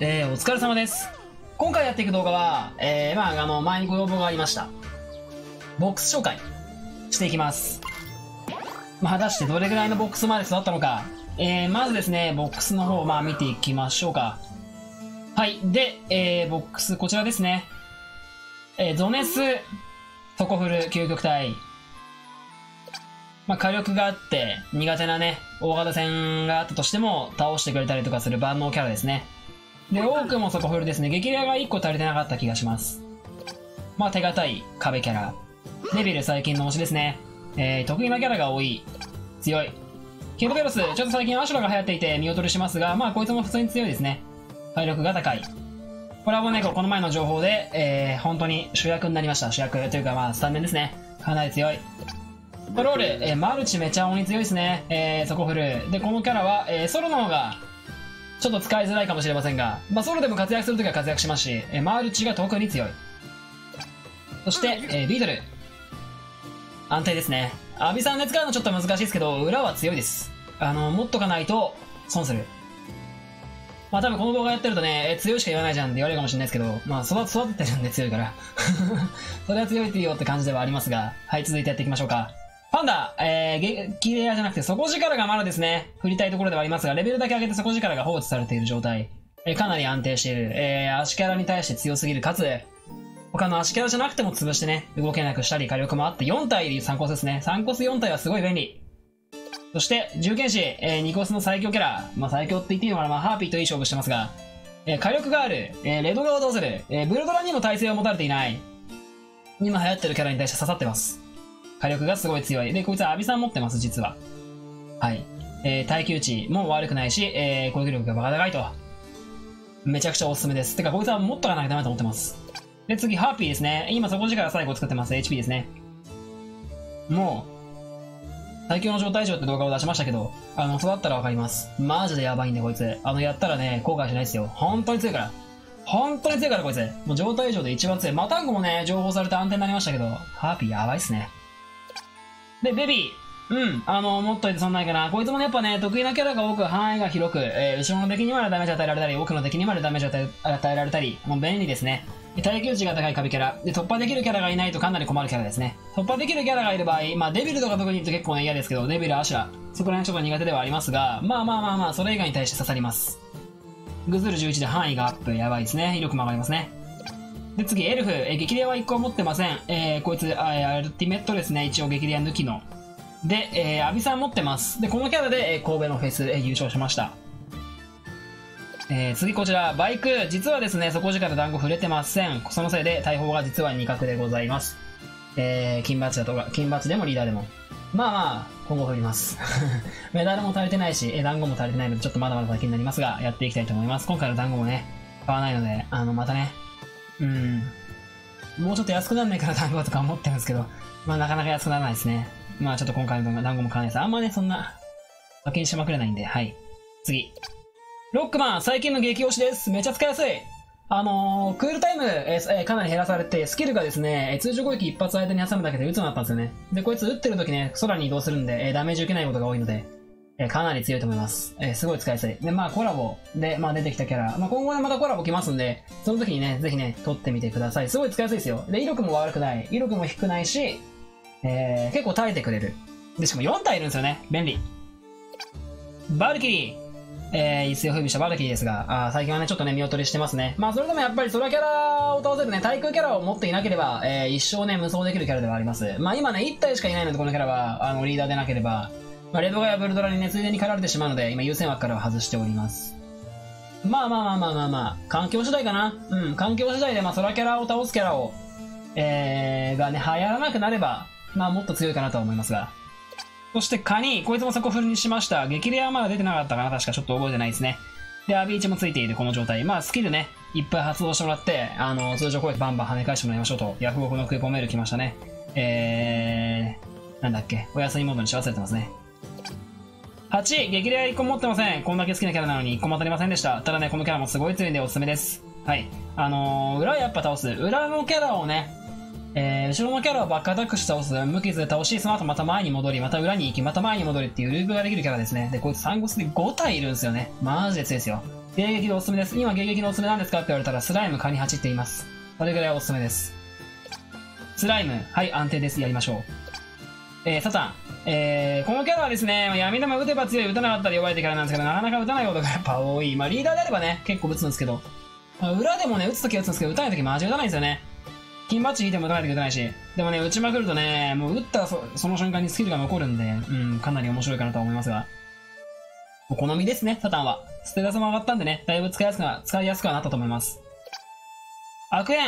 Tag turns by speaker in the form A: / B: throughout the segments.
A: えー、お疲れ様です。今回やっていく動画は、えー、まあ、あの、前にご要望がありました。ボックス紹介していきます。まあ、果たしてどれぐらいのボックスまで育ったのか。えー、まずですね、ボックスの方、まあ、見ていきましょうか。はい。で、えー、ボックス、こちらですね。えー、ゾネス、底フル、究極体。まあ、火力があって、苦手なね、大型戦があったとしても、倒してくれたりとかする万能キャラですね。で、多くもソコフルですね。激レアが1個足りてなかった気がします。まあ、手堅い壁キャラ。デビル最近の推しですね。えー、得意なキャラが多い。強い。キルベロス、ちょっと最近アシュラが流行っていて見劣りしますが、まあ、こいつも普通に強いですね。体力が高い。これはもうね、この前の情報で、えー、本当に主役になりました。主役というか、まあ、スタメンですね。かなり強い。パロール、えー、マルチめちゃ鬼強いですね。えー、ソコフル。で、このキャラは、えー、ソロの方が、ちょっと使いづらいかもしれませんが、まあ、ソロでも活躍するときは活躍しますし、えー、マルチが特に強い。そして、えー、ビートル。安定ですね。アビさんで使うのちょっと難しいですけど、裏は強いです。あの、持っとかないと損する。まあ多分この動画やってるとね、え強いしか言わないじゃんって言われるかもしれないですけど、まあ育育ててるんで強いから。それは強いっていいよって感じではありますが、はい、続いてやっていきましょうか。パンダ、えー、激レアじゃなくて底力がまだですね、振りたいところではありますが、レベルだけ上げて底力が放置されている状態。えー、かなり安定している。えー、足キャラに対して強すぎる。かつ、他の足キャラじゃなくても潰してね、動けなくしたり火力もあって4体で3コスですね。3コス4体はすごい便利。そして、重剣士、えー、2コスの最強キャラ。まあ最強って言っていいのかなまあハーピーといい勝負してますが、えー、火力がある、えー、レドガをどうする、えー、ブルドラにも耐性を持たれていない。今流行ってるキャラに対して刺さってます。火力がすごい強い。で、こいつはアビさん持ってます、実は。はい。えー、耐久値も悪くないし、えー、攻撃力がバカ高いと。めちゃくちゃおすすめです。てか、こいつは持っとかなきゃダメだと思ってます。で、次、ハーピーですね。今、底力最後作ってます。HP ですね。もう、最強の状態上って動画を出しましたけど、あの、育ったらわかります。マジでやばいんで、こいつ。あの、やったらね、後悔しないですよ。本当に強いから。本当に強いから、こいつ。もう状態上で一番強い。マタンゴもね、情報されて安定になりましたけど、ハーピーやばいっすね。で、ベビー。うん、あの、持っといてそんないかな。こいつもね、やっぱね、得意なキャラが多く、範囲が広く、えー、後ろの敵にまでダメージ与えられたり、奥の敵にまでダメージ与え与えられたり、もう便利ですね。耐久値が高い壁キャラ。で、突破できるキャラがいないとかなり困るキャラですね。突破できるキャラがいる場合、まあ、デビルとか特に言うと結構ね、嫌ですけど、デビル、アシュラ、そこら辺ちょっと苦手ではありますが、まあまあまあまあ、それ以外に対して刺さります。グズル11で範囲がアップ、やばいですね。威力も上がりますね。で、次、エルフ。えー、激レアは1個持ってません。えー、こいつ、あアルティメットですね。一応激レア抜きの。で、えー、アビさん持ってます。で、このキャラで、えー、神戸のフェス、えー、優勝しました。えー、次こちら、バイク。実はですね、底力団子触れてません。そのせいで、大砲が実は2角でございます。えー、金バチだとか、金バチでもリーダーでも。まあまあ、今後振ります。メダルも足りてないし、えー、団子も足りてないので、ちょっとまだまだ先になりますが、やっていきたいと思います。今回の団子もね、買わないので、あの、またね、うん、もうちょっと安くなんないから団子とか思ってるんですけど、まあなかなか安くならないですね。まあちょっと今回の団子も買わないです。あんまね、そんな、課金しまくれないんで、はい。次。ロックマン、最近の激推しです。めちゃ使いやすい。あのー、クールタイム、えーえーかなり減らされて、スキルがですね、えー通常攻撃一発間に挟むだけで撃つようになったんですよね。で、こいつ撃ってる時ね、空に移動するんで、えーダメージ受けないことが多いので、えーかなり強いと思います。えーすごい使いやすい。で、まあコラボで、まあ出てきたキャラ、まあ今後ねまたコラボ来ますんで、その時にね、ぜひね、撮ってみてください。すごい使いやすいですよ。で、威力も悪くない。威力も低くないし、えー結構耐えてくれる。で、しかも4体いるんですよね。便利。バルキリー。えー、一世を風靡したバルキリーですが、あ最近はね、ちょっとね、見劣りしてますね。まあ、それでもやっぱり空キャラを倒せるね、対空キャラを持っていなければ、えー一生ね、無双できるキャラではあります。まあ、今ね、1体しかいないので、このキャラは、あの、リーダーでなければ、まあ、レドガやブルドラにね、ついでに狩られてしまうので、今、優先枠からは外しております。まあまあまあまあまあまあ、環境次第かな。うん、環境次第で、まあ、空キャラを倒すキャラを、えー、がね、流行らなくなれば、まあ、もっと強いかなとは思いますが。そしてカニ、こいつも底フルにしました。激レアはまだ出てなかったかな確かちょっと覚えてないですね。で、アビーチもついているこの状態。まあ、スキルね、いっぱい発動してもらって、あの、通常攻撃バンバン跳ね返してもらいましょうと。ヤフオクのクーポンメール来ましたね。えー、なんだっけ、お休みモードにし忘れてますね。8、激レア1個持ってません。こんだけ好きなキャラなのに1個も当たりませんでした。ただね、このキャラもすごい強いんでおすすめです。はい。あのー、裏やっぱ倒す。裏のキャラをね、えー、後ろのキャラをバックアタックして倒す。無傷で倒し、その後また前に戻り、また裏に行き、また前に戻りっていうループができるキャラですね。で、こいつ3ゴスで5体いるんですよね。マジで強いですよ。迎撃でおすすめです。今迎撃のおすすめなんですかって言われたら、スライムカニ8って言います。それぐらいおすすめです。スライム、はい、安定です。やりましょう。えー、サタン。えー、このキャラはですね、闇玉打てば強い、打たなかったら弱いってキャラなんですけど、なかなか打たないことがやっぱ多い。まあ、リーダーであればね、結構打つんですけど、まあ裏でもね、打つときは打つんですけど、打たないときマジ打たないんですよね。金バッチ引いても打たないとき打たないし。でもね、打ちまくるとね、もう打ったらそその瞬間にスキルが残るんで、うん、かなり面白いかなと思いますが。お好みですね、サタンは。ステータスも上がったんでね、だいぶ使いやすく、使いやすくはなったと思います。悪縁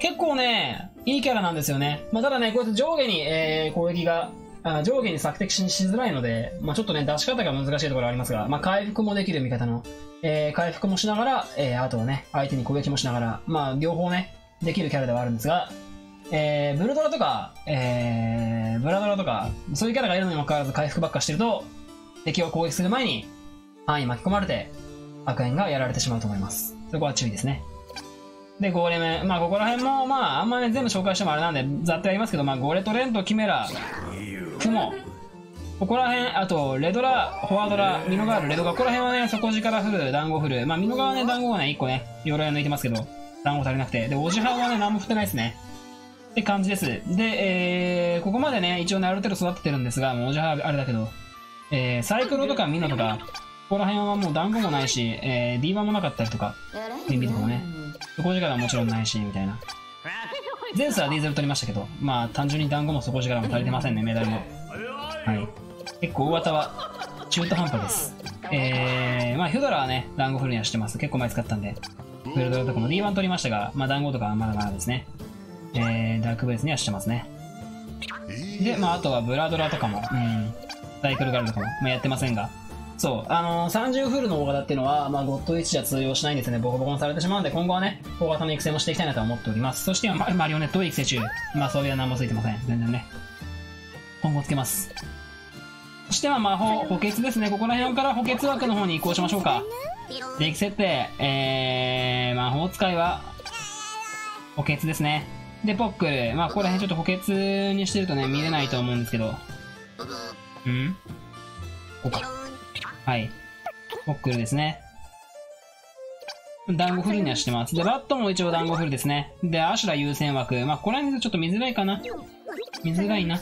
A: 結構ね、いいキャラなんですよね。まあ、ただね、こうやって上下に、えー、攻撃が、あ上下に索敵ししづらいので、まあ、ちょっとね、出し方が難しいところはありますが、まあ、回復もできる味方の、えー、回復もしながら、えー、あとはね、相手に攻撃もしながら、まあ、両方ね、できるキャラではあるんですが、えー、ブルドラとか、えー、ブラドラとか、そういうキャラがいるのにもかかわらず回復ばっかしてると、敵を攻撃する前に、範囲巻き込まれて、悪縁がやられてしまうと思います。そこは注意ですね。で、ゴーレム。まあ、ここら辺も、まあ、あんまね、全部紹介してもあれなんで、ざっとやりますけど、まあ、ゴーレトレント、キメラ、クモ、ここら辺、あと、レドラ、フォワードラ、ミノガール、レドガ、ここら辺はね、底力フル、団子フル。まあ、ミノガはね、団子はね、1個ね、鎧は抜いてますけど、団子足りなくて。で、オジハンはね、何も振ってないですね。って感じです。で、えー、ここまでね、一応ね、ある程度育ててるんですが、もうオジハンあれだけど、えー、サイクロとかミノとか、ここら辺はもう団子もないし、えー、ディーバもなかったりとか、ビンビとかもね、底力はもちろんないし、みたいな。前世はディーゼル取りましたけど、まあ単純に団子も底力も足りてませんね、メダルも。はい。結構大型は中途半端です。えー、まあヒュドラはね、団子フルにはしてます。結構前使ったんで。フルドラとかも D1 取りましたが、まあ団子とかはまだまだですね。えー、ダークベースにはしてますね。で、まああとはブラドラとかも、うん、サイクルガルとかも、まあ、やってませんが、そう、あのー、30フルの大型っていうのは、まあ、ゴッド1じゃ通用しないんですね。ボコボコにされてしまうんで、今後はね、大型の育成もしていきたいなと思っております。そして、まマリオネットを育成中。まあ、装備は何もついてません。全然ね。今後つけます。そして、まあ、魔法、補欠ですね。ここら辺から補欠枠の方に移行しましょうか。デッキ設定、えー、魔法使いは、補欠ですね。で、ポックル。まあ、ここら辺ちょっと補欠にしてるとね、見れないと思うんですけど。ん？こうか。はい。ポックルですね。団子フルにはしてます。で、バットも一応団子フルですね。で、アシュラ優先枠。まあ、これはちょっと見づらいかな。見づらいな。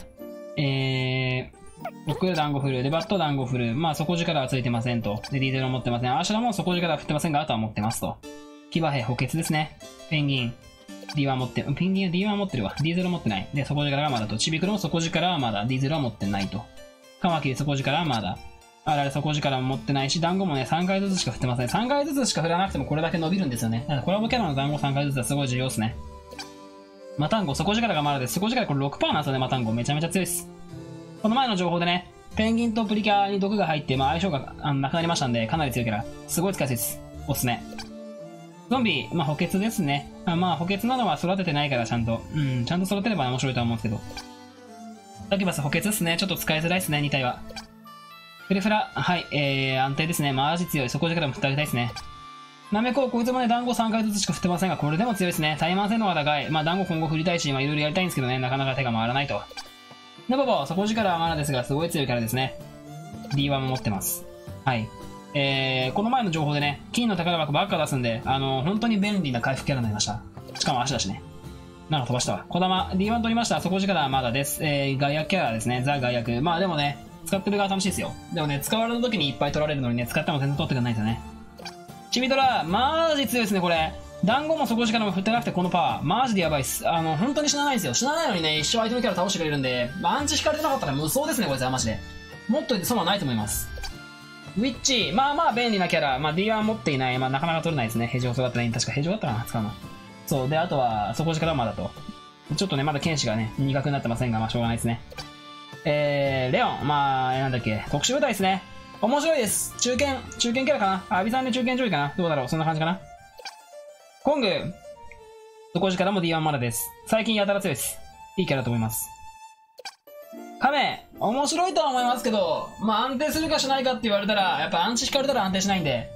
A: えー、ポックル団子フル。で、バット団子フル。まあ、底力はついてませんと。で、ディーゼルは持ってません。アシュラも底力は振ってませんが、あとは持ってますと。騎馬兵補欠ですね。ペンギン。D1 持って、ペンギンは D1 持ってるわ。ディーゼル持ってない。で、底力はまだと。チビクロも底力はまだ。ディーゼルは持ってないと。カマキリ底力はまだ。あられ底力も持ってないし、団子もね、3回ずつしか振ってません。3回ずつしか振らなくてもこれだけ伸びるんですよね。だかコラボキャラの団子3回ずつはすごい重要ですね。マタンゴ、底力がまだです。底力これ6%なんですよね、マタンゴ。めちゃめちゃ強いです。この前の情報でね、ペンギンとプリキュアに毒が入って、まあ相性があのなくなりましたんで、かなり強いから、すごい使いやすいです。おすすめ。ゾンビ、まあ補欠ですね。あまあ補欠なのは育ててないからちゃんと。うん、ちゃんと育てれば面白いとは思うんですけど。サキバス補欠ですね。ちょっと使いづらいですね、2体は。フレフラ、はい、えー、安定ですね。マジ強い。底力も振ってあげたいですね。なめこ、こいつもね、団子3回ずつしか振ってませんが、これでも強いですね。タイマン性能が高い。まあ、団子今後振りたいし、まあ、いろいろやりたいんですけどね、なかなか手が回らないと。ナボボ、底力はまだですが、すごい強いキャラですね。D1 も持ってます。はい。えー、この前の情報でね、金の宝箱ばっか出すんで、あのー、本当に便利な回復キャラになりました。しかも足だしね。なんか飛ばしたわ。小玉、D1 取りました。底力はまだです。えー、外役キャラですね。ザ外役。まあでもね、使ってる側楽しいですよ。でもね、使われる時にいっぱい取られるのにね、使っても全然取ってくれないんですよね。チミドラ、マジ強いですね、これ。団子も底力も振ってなくてこのパワー。マジでやばいっす。あの、本当に死なないんですよ。死なないのにね、一生相手のキャラ倒してくれるんで、ま、アンチ引かれてなかったら無双ですね、こいつはマジで。もっといて損はないと思います。ウィッチ、まあまあ便利なキャラ。まあ D1 持っていない。まあなかなか取れないですね。平常育ってない。確か平常だったかな使うの。そう。で、あとは、底力はまだと。ちょっとね、まだ剣士がね、苦くなってませんが、まあしょうがないですね。えー、レオン。まあ、なんだっけ。特殊部隊ですね。面白いです。中堅、中堅キャラかなアビさんで中堅上位かなどうだろうそんな感じかなコング。底力も D1 まだです。最近やたら強いです。いいキャラだと思います。カメ、面白いとは思いますけど、まあ安定するかしないかって言われたら、やっぱアンチ引かれたら安定しないんで、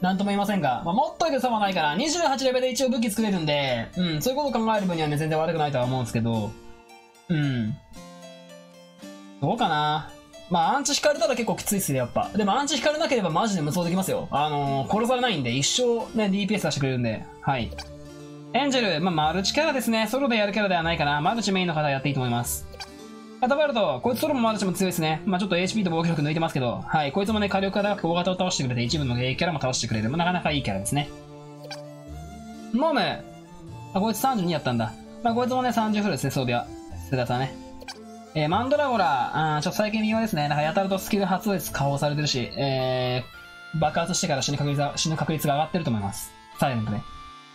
A: なんとも言いませんが、まあ、もっといて差はないから、28レベルで一応武器作れるんで、うん、そういうことを考える分にはね、全然悪くないとは思うんですけど、うん。どうかなまあ、アンチ引かれたら結構きついっすね、やっぱ。でも、アンチ引かれなければマジで無双できますよ。あのー、殺されないんで、一生ね、DPS 出してくれるんで。はい。エンジェル、まあ、マルチキャラですね。ソロでやるキャラではないかな。マルチメインの方やっていいと思います。カタバルト、こいつソロもマルチも強いですね。まあ、ちょっと HP と防御力抜いてますけど、はい、こいつもね、火力が高く大型を倒してくれて、一部の A キャラも倒してくれる。まあ、なかなかいいキャラですね。ノーム、あ、こいつ32やったんだ。まあ、こいつもね、30フルですね、装備は。ステータね。えー、マンドラゴラ、あちょっと最近微妙ですね。なんかやたらとスキル発動率加工されてるし、えー、爆発してから死ぬ確率が、死ぬ確率が上がってると思います。サイレントで。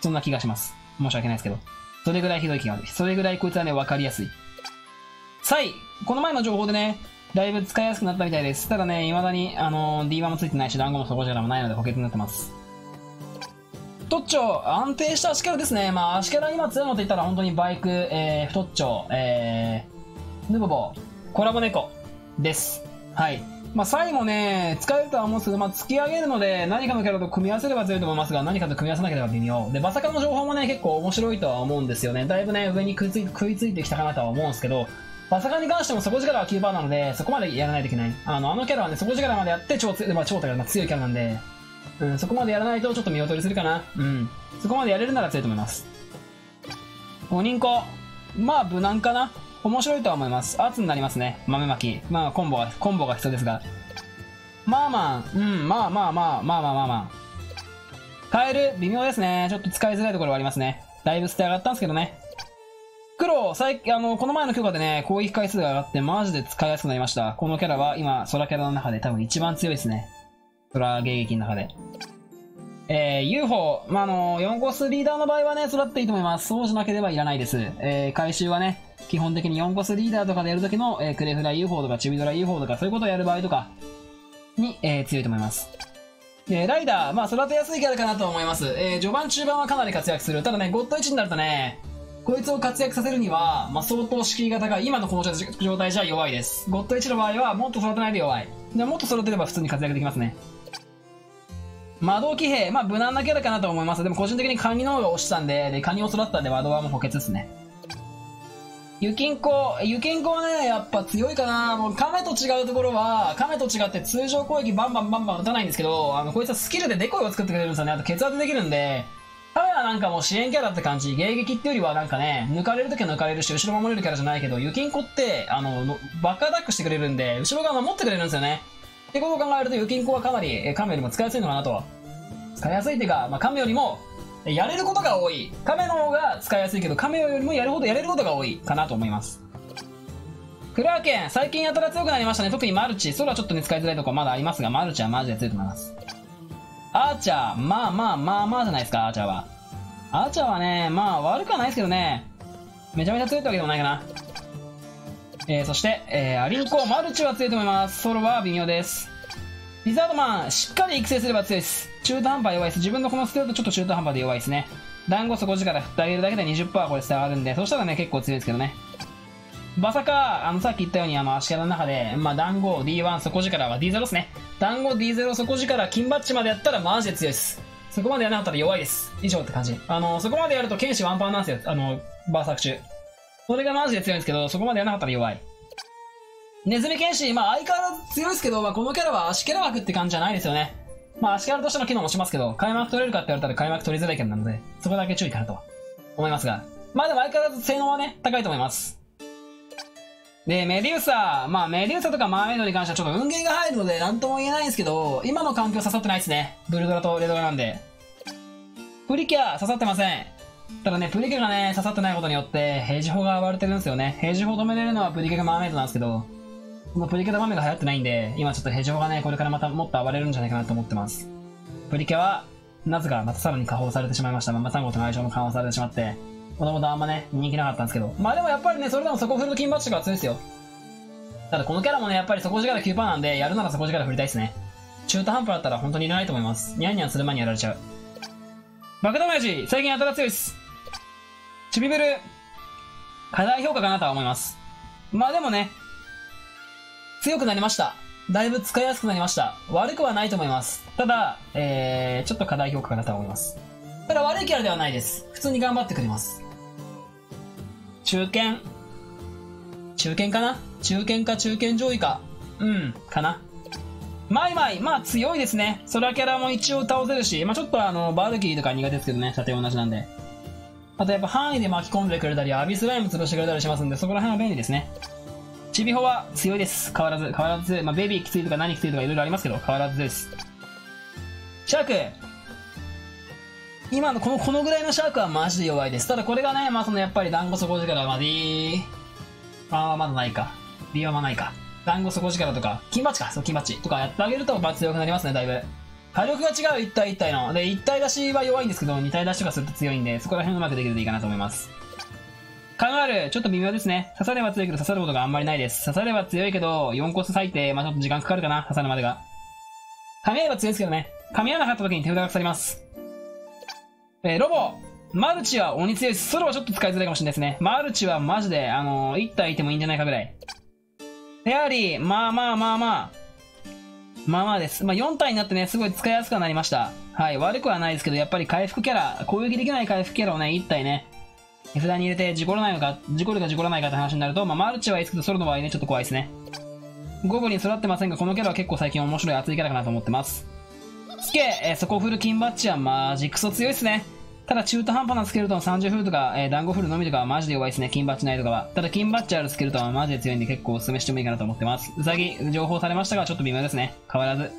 A: そんな気がします。申し訳ないですけど。それぐらいひどい気がある。それぐらいこいつはね、わかりやすい。サイこの前の情報でね、だいぶ使いやすくなったみたいです。ただね、未だに、あのー、D1 もついてないし、団子も底力もないので補欠になってます。トッチョ、安定した足キャラですね。まあ、足キャラ今強いのと言ったら本当にバイク、えー、太っちょ、えー、ヌボボ、コラボ猫です。はい。まあ、サイもね、使えるとは思うんですけど、まあ、突き上げるので、何かのキャラと組み合わせれば強いと思いますが、何かと組み合わせなければ微妙。で、バサカの情報もね、結構面白いとは思うんですよね。だいぶね、上に食いつい食いついてきたかなとは思うんですけど、バサカに関しても底力は9%なので、そこまでやらないといけない。あの、あのキャラはね、底力までやって超強い、まあ、超強いキャラなんで、うん、そこまでやらないとちょっと見劣りするかな。うん。そこまでやれるなら強いと思います。5人子。まあ、無難かな。面白いとは思います。圧になりますね。豆巻き。まあ、コンボが、コンボが必要ですが。まあまあ、うん、まあまあまあ、まあまあまあまあ。カエル、微妙ですね。ちょっと使いづらいところはありますね。だいぶ捨て上がったんですけどね。黒、最近、あの、この前の許可でね、攻撃回数が上がって、マジで使いやすくなりました。このキャラは今、空キャラの中で多分一番強いですね。空迎撃の中で。えー、UFO、まあ、あの、4コスリーダーの場合はね、育っていいと思います。そうじゃなければいらないです。えー、回収はね、基本的に4コスリーダーとかでやるときの、えー、クレフラ UFO とかチビドラ UFO とかそういうことをやる場合とかに、えー、強いと思います。で、ライダー、まあ、育てやすいキャラかなと思います。えー、序盤中盤はかなり活躍する。ただね、ゴッド1になるとね、こいつを活躍させるには、まあ、相当敷居が高い。今のこの状態じゃ弱いです。ゴッド1の場合は、もっと育てないで弱い。でもっと育てれば普通に活躍できますね。魔導騎兵、まあ無難なキャラかなと思います。でも個人的にカニの方が押したんで、で、カニを育ったんで、魔導はもう補欠ですね。ユキンコ、ユキンコはね、やっぱ強いかな。もう亀と違うところは、亀と違って通常攻撃バンバンバンバン打たないんですけど、あの、こいつはスキルでデコイを作ってくれるんですよね。あと血圧できるんで、彼はなんかもう支援キャラって感じ。迎撃ってよりはなんかね、抜かれるときは抜かれるし、後ろ守れるキャラじゃないけど、ユキンコって、あの、バックアタックしてくれるんで、後ろ側守ってくれるんですよね。ってことを考えると、ユキンコはかなり、カメよりも使いやすいのかなと。使いやすいっていうか、まあ、カメよりも、やれることが多い。カメの方が使いやすいけど、カメよりもやるほどやれることが多いかなと思います。クラーケン、最近やたら強くなりましたね。特にマルチ。空ちょっとね、使いづらいとこまだありますが、マルチはマジで強いと思います。アーチャー、まあまあまあまあじゃないですか、アーチャーは。アーチャーはね、まあ悪くはないですけどね、めちゃめちゃ強いってわけでもないかな。えー、そして、えー、アリンコ、マルチは強いと思います。ソロは微妙です。リザードマン、しっかり育成すれば強いです。中途半端弱いです。自分のこのステルとちょっと中途半端で弱いですね。団子底力振ってあげるだけで20%これ伝わるんで、そしたらね、結構強いですけどね。バサカ、あの、さっき言ったように、あの、足柄の中で、まあ、団子 D1 底力は D0 ですね。団子 D0 底力、金バッチまでやったらマジで強いです。そこまでやらなかったら弱いです。以上って感じ。あの、そこまでやると剣士ワンパンなんですよ。あの、バーサーク中。それがマジで強いんですけど、そこまでやらなかったら弱い。ネズミ剣士、まあ相変わらず強いですけど、まあこのキャラは足キャラ枠って感じじゃないですよね。まあ足キャラとしての機能もしますけど、開幕取れるかって言われたら開幕取りづらいキャラなので、そこだけ注意かなとは思いますが。まあでも相変わらず性能はね、高いと思います。で、メデューサ、まあメデューサとかマーメイドに関してはちょっと運ゲーが入るので何とも言えないんですけど、今の環境刺さってないですね。ブルドラとレドラなんで。プリキュア刺さってません。ただね、プリキュアがね、刺さってないことによって、平時砲が暴れてるんですよね。平時砲止めれるのはプリキュアがマーメイドなんですけど、このプリキュア豆が流行ってないんで、今ちょっとヘジョがね、これからまたもっと暴れるんじゃないかなと思ってます。プリキュアは、なぜかまたさらに加工されてしまいました。ママ単語との相性も緩和されてしまって、もともとあんまね、人気なかったんですけど。まあでもやっぱりね、それでも底フル金バッチとか強いですよ。ただこのキャラもね、やっぱり底力9%なんで、やるなら底力振りたいですね。中途半端だったら本当にいらないと思います。ニャンニャンする前にやられちゃう。爆弾親父、最近やたら強いです。チビベル、課題評価かなとは思います。まあでもね、強くなりました。だいぶ使いやすくなりました。悪くはないと思います。ただ、えー、ちょっと課題評価かなとは思います。ただ悪いキャラではないです。普通に頑張ってくれます。中堅。中堅かな？中堅か中堅上位か。うん、かな。マイマイ、まあ強いですね。ソラキャラも一応倒せるし、まあちょっとあの、バルキーとか苦手ですけどね、射程同じなんで。あとやっぱ範囲で巻き込んでくれたり、アビスライム潰してくれたりしますんで、そこら辺は便利ですね。チビホは強いです。変わらず、変わらず、まあベビーきついとか何きついとかいろいろありますけど、変わらずです。シャーク今のこの、このぐらいのシャークはマジで弱いです。ただこれがね、まあそのやっぱり団子底力、まあ D、あーまだないか。D はまないか。団子底力とか、金バッチか、そう、金バッチとかやってあげると、まあ強くなりますね、だいぶ。火力が違う、一体一体の。で、一体出しは弱いんですけど、二体出しとかすると強いんで、そこら辺うまくできるといいかなと思います。カンガル、ちょっと微妙ですね。刺されば強いけど刺さることがあんまりないです。刺されば強いけど、4コス割いて、まあちょっと時間かかるかな、刺さるまでが。噛み合えば強いですけどね。噛み合わなかった時に手札が腐ります。えーロボマルチは鬼強いです。ソロはちょっと使いづらいかもしれないですね。マルチはマジで、あのー、1体いてもいいんじゃないかぐらい。フェアリー、まあまあまあまあ。まあまあです。まあ4体になってね、すごい使いやすくなりました。はい、悪くはないですけど、やっぱり回復キャラ、攻撃できない回復キャラをね、1体ね、手札に入れて事故らないのか、事故るか事故らないかって話になると、まあマルチはいいですけど、ソロの場合ね、ちょっと怖いですね。ゴブリン育ってませんが、このキャラは結構最近面白い熱いキャラかなと思ってます。スケ、えー、そこフル金バッチはマジクソ強いですね。ただ中途半端なスケルトン30フルとか、えー、団子フルのみとかはマジで弱いですね。金バッチないとかは。ただ金バッチあるスケルトンはマジで強いんで結構お勧めしてもいいかなと思ってます。うさぎ、情報されましたがちょっと微妙ですね。変わらず。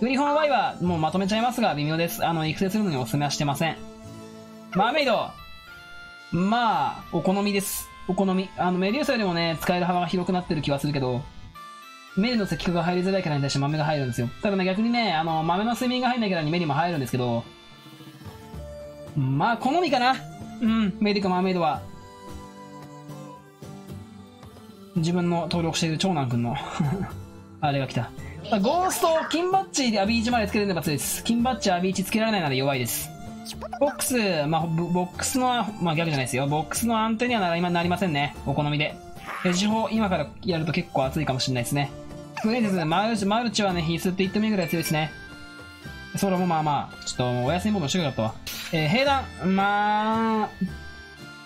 A: グリフォン Y はもうまとめちゃいますが微妙です。あの、育成するのにお勧めはしてません。マーメイドまあ、お好みです。お好み。あの、メデューサよりもね、使える幅が広くなってる気はするけど、メリの石化が入りづらいキャラに対して豆が入るんですよ。ただね、逆にね、あの、豆の睡眠が入んないキャラにメリも入るんですけど、まあ、好みかな。うん、メリかマーメイドは。自分の登録している長男くんの あれが来た。ゴースト、金バッジでアビーチまでつけれれば強いです。金バッジアビーチつけられないなら弱いです。ボックス、まあ、ボックスの、まあ逆じゃないですよ。ボックスの安定にはなら今なりませんね。お好みで。レジ法、今からやると結構熱いかもしれないですね。プレイですね、マルチ、マルチはね、必須って言ってもいいぐらい強いですね。それもまあまあ、ちょっとお休みボムしてくれったわ。えー、兵団、まあ、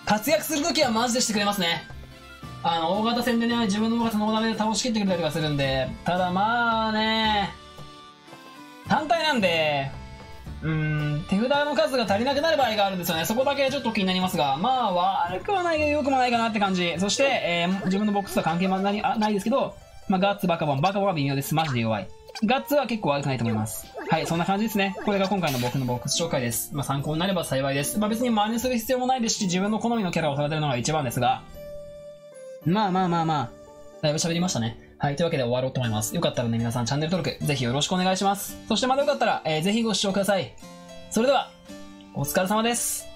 A: 活躍するときはマジでしてくれますね。あの、大型戦でね、自分の大型の大ダメで倒しきってくれたりとかするんで、ただまあね、単体なんで、うん、手札の数が足りなくなる場合があるんですよね。そこだけちょっと気になりますが、まあ悪くはないけど良くもないかなって感じ。そして、えー自分のボックスとは関係もないないですけど、まあガッツ、バカボン、バカボンは微妙です。マジで弱い。ガッツは結構悪くないと思います。はい、そんな感じですね。これが今回の僕のボックス紹介です。まあ参考になれば幸いです。まあ別に真似する必要もないですし、自分の好みのキャラを育てるのが一番ですが、まあまあまあまあ、だいぶ喋りましたね。はい。というわけで終わろうと思います。よかったらね、皆さんチャンネル登録、ぜひよろしくお願いします。そしてまたよかったら、えーぜひご視聴ください。それでは、お疲れ様です。